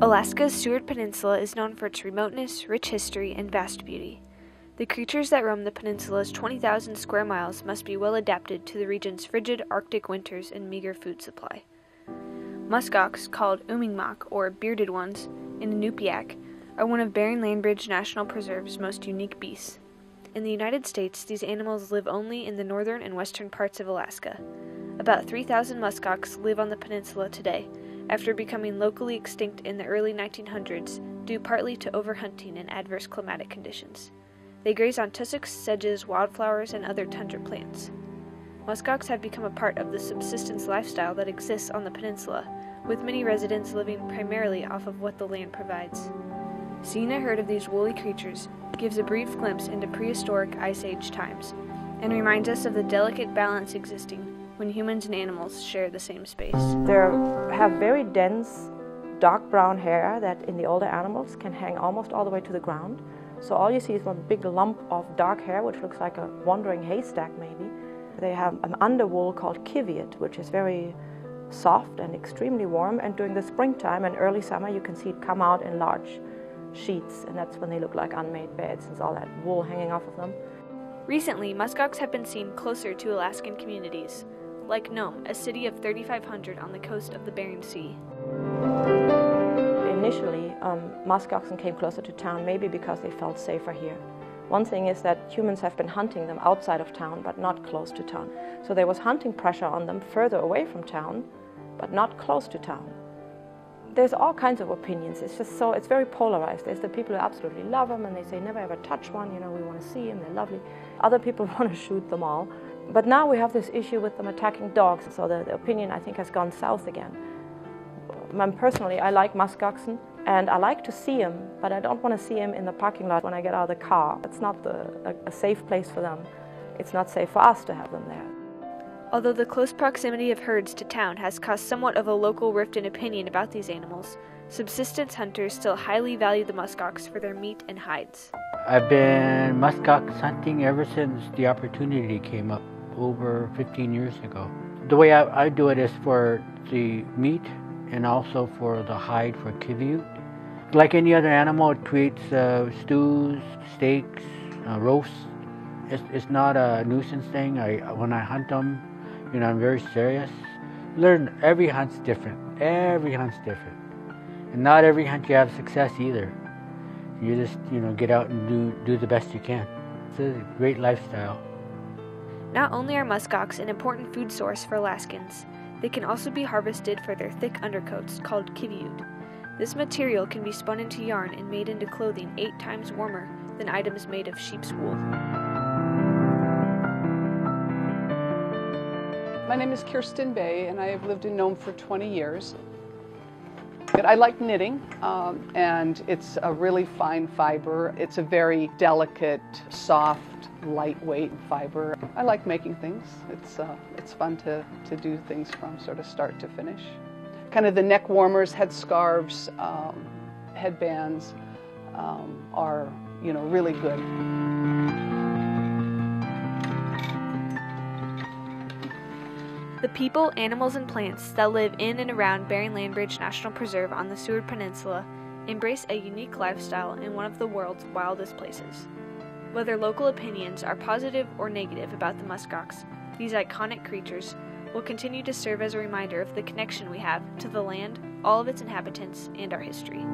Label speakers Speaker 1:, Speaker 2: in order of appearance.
Speaker 1: Alaska's Seward Peninsula is known for its remoteness, rich history, and vast beauty. The creatures that roam the peninsula's 20,000 square miles must be well adapted to the region's frigid Arctic winters and meager food supply. Muskox, called Ummingmak or bearded ones in Inupiaq, are one of Bering Landbridge National Preserve's most unique beasts. In the United States, these animals live only in the northern and western parts of Alaska. About 3,000 muskox live on the peninsula today, after becoming locally extinct in the early 1900s due partly to overhunting and adverse climatic conditions. They graze on tussocks, sedges, wildflowers, and other tundra plants. Muskox have become a part of the subsistence lifestyle that exists on the peninsula, with many residents living primarily off of what the land provides. Seeing a herd of these woolly creatures gives a brief glimpse into prehistoric Ice Age times and reminds us of the delicate balance existing when humans and animals share the same space.
Speaker 2: They have very dense, dark brown hair that in the older animals can hang almost all the way to the ground. So all you see is one big lump of dark hair, which looks like a wandering haystack maybe. They have an underwool called kiviut, which is very soft and extremely warm. And during the springtime and early summer, you can see it come out in large sheets, and that's when they look like unmade beds, since all that wool hanging off of them.
Speaker 1: Recently, muskox have been seen closer to Alaskan communities, like Nome, a city of 3,500 on the coast of the Bering Sea.
Speaker 2: Initially, um, muskoxen came closer to town, maybe because they felt safer here. One thing is that humans have been hunting them outside of town, but not close to town. So there was hunting pressure on them further away from town, but not close to town. There's all kinds of opinions. It's just so, it's very polarized. There's the people who absolutely love them and they say, never ever touch one, you know, we want to see them, they're lovely. Other people want to shoot them all. But now we have this issue with them attacking dogs, so the, the opinion I think has gone south again. Um, personally, I like muskoxen and I like to see them, but I don't want to see them in the parking lot when I get out of the car. It's not the, a, a safe place for them. It's not safe for us to have them there.
Speaker 1: Although the close proximity of herds to town has caused somewhat of a local rift in opinion about these animals, subsistence hunters still highly value the muskox for their meat and hides.
Speaker 3: I've been muskox hunting ever since the opportunity came up over 15 years ago. The way I, I do it is for the meat and also for the hide for kiviut. Like any other animal, it creates uh, stews, steaks, uh, roasts. It's, it's not a nuisance thing. I, when I hunt them, you know, I'm very serious. Learn every hunt's different. Every hunt's different. And not every hunt you have success either. You just, you know, get out and do, do the best you can. It's a great lifestyle.
Speaker 1: Not only are muskox an important food source for Alaskans, they can also be harvested for their thick undercoats called kiviut. This material can be spun into yarn and made into clothing eight times warmer than items made of sheep's wool.
Speaker 4: My name is Kirsten Bay and I have lived in Nome for 20 years. I like knitting um, and it's a really fine fiber. It's a very delicate, soft, lightweight fiber. I like making things. It's, uh, it's fun to, to do things from sort of start to finish. Kind of the neck warmers, head scarves, um, headbands um, are, you know, really good.
Speaker 1: The people, animals, and plants that live in and around Bering Landbridge National Preserve on the Seward Peninsula embrace a unique lifestyle in one of the world's wildest places. Whether local opinions are positive or negative about the muskox, these iconic creatures will continue to serve as a reminder of the connection we have to the land, all of its inhabitants, and our history.